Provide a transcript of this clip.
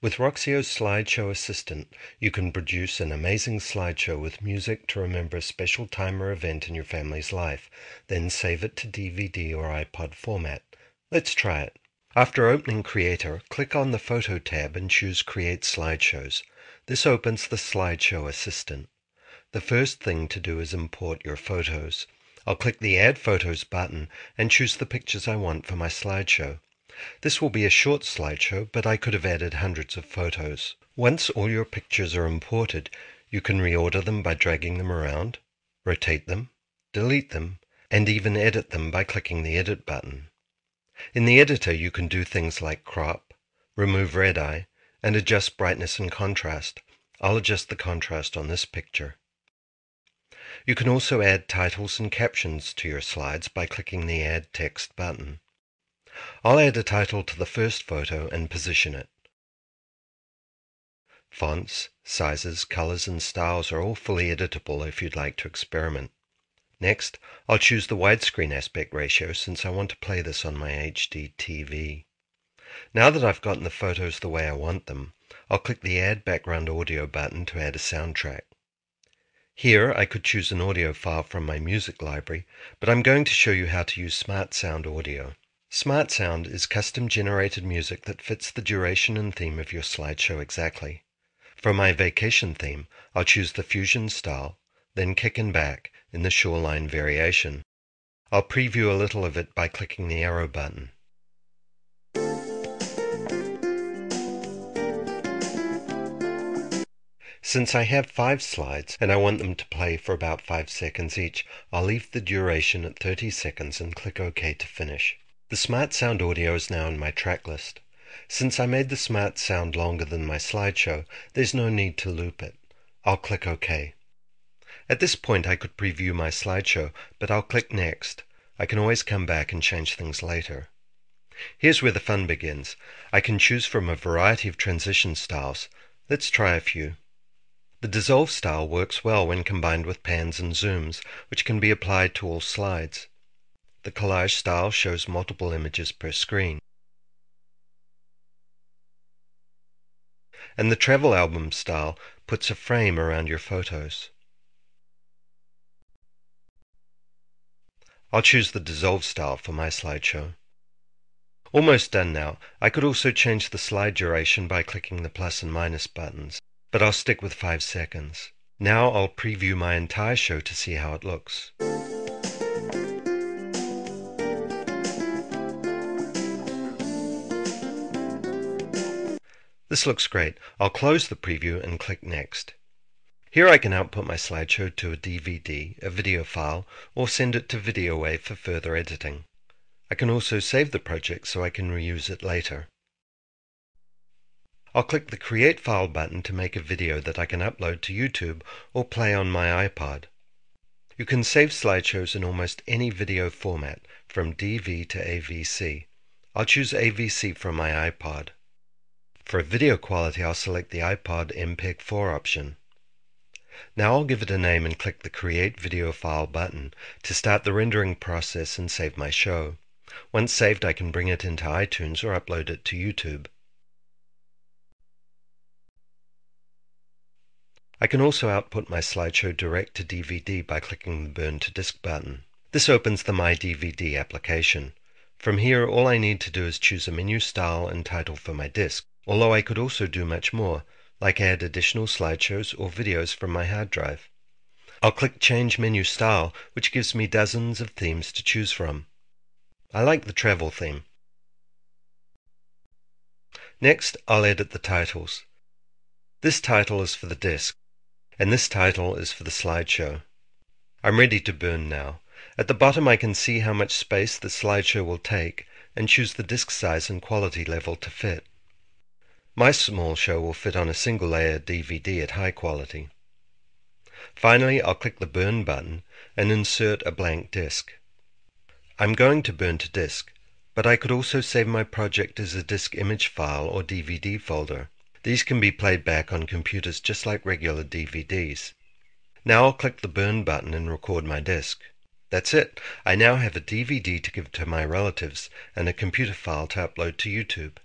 With Roxio's Slideshow Assistant, you can produce an amazing slideshow with music to remember a special time or event in your family's life, then save it to DVD or iPod format. Let's try it. After opening Creator, click on the Photo tab and choose Create Slideshows. This opens the Slideshow Assistant. The first thing to do is import your photos. I'll click the Add Photos button and choose the pictures I want for my slideshow. This will be a short slideshow, but I could have added hundreds of photos. Once all your pictures are imported, you can reorder them by dragging them around, rotate them, delete them, and even edit them by clicking the Edit button. In the editor, you can do things like crop, remove red eye, and adjust brightness and contrast. I'll adjust the contrast on this picture. You can also add titles and captions to your slides by clicking the Add Text button. I'll add a title to the first photo and position it. Fonts, sizes, colors, and styles are all fully editable if you'd like to experiment. Next, I'll choose the widescreen aspect ratio since I want to play this on my HD TV. Now that I've gotten the photos the way I want them, I'll click the Add Background Audio button to add a soundtrack. Here I could choose an audio file from my music library, but I'm going to show you how to use Smart Sound Audio. Smart Sound is custom generated music that fits the duration and theme of your slideshow exactly. For my vacation theme, I'll choose the Fusion style, then Kickin' Back in the Shoreline variation. I'll preview a little of it by clicking the arrow button. Since I have five slides and I want them to play for about five seconds each, I'll leave the duration at 30 seconds and click OK to finish. The Smart Sound audio is now in my track list. Since I made the Smart Sound longer than my slideshow, there's no need to loop it. I'll click OK. At this point I could preview my slideshow, but I'll click Next. I can always come back and change things later. Here's where the fun begins. I can choose from a variety of transition styles. Let's try a few. The dissolve style works well when combined with pans and zooms, which can be applied to all slides. The collage style shows multiple images per screen. And the travel album style puts a frame around your photos. I'll choose the dissolve style for my slideshow. Almost done now. I could also change the slide duration by clicking the plus and minus buttons but I'll stick with 5 seconds. Now I'll preview my entire show to see how it looks. This looks great. I'll close the preview and click Next. Here I can output my slideshow to a DVD, a video file, or send it to VideoWave for further editing. I can also save the project so I can reuse it later. I'll click the Create File button to make a video that I can upload to YouTube or play on my iPod. You can save slideshows in almost any video format, from DV to AVC. I'll choose AVC from my iPod. For video quality, I'll select the iPod MPEG 4 option. Now I'll give it a name and click the Create Video File button to start the rendering process and save my show. Once saved, I can bring it into iTunes or upload it to YouTube. I can also output my slideshow direct to DVD by clicking the Burn to Disk button. This opens the My DVD application. From here, all I need to do is choose a menu style and title for my disk, although I could also do much more, like add additional slideshows or videos from my hard drive. I'll click Change Menu Style, which gives me dozens of themes to choose from. I like the travel theme. Next, I'll edit the titles. This title is for the disk and this title is for the slideshow. I'm ready to burn now. At the bottom I can see how much space the slideshow will take and choose the disk size and quality level to fit. My small show will fit on a single layer DVD at high quality. Finally, I'll click the Burn button and insert a blank disk. I'm going to burn to disk, but I could also save my project as a disk image file or DVD folder. These can be played back on computers just like regular DVDs. Now I'll click the burn button and record my disc. That's it. I now have a DVD to give to my relatives and a computer file to upload to YouTube.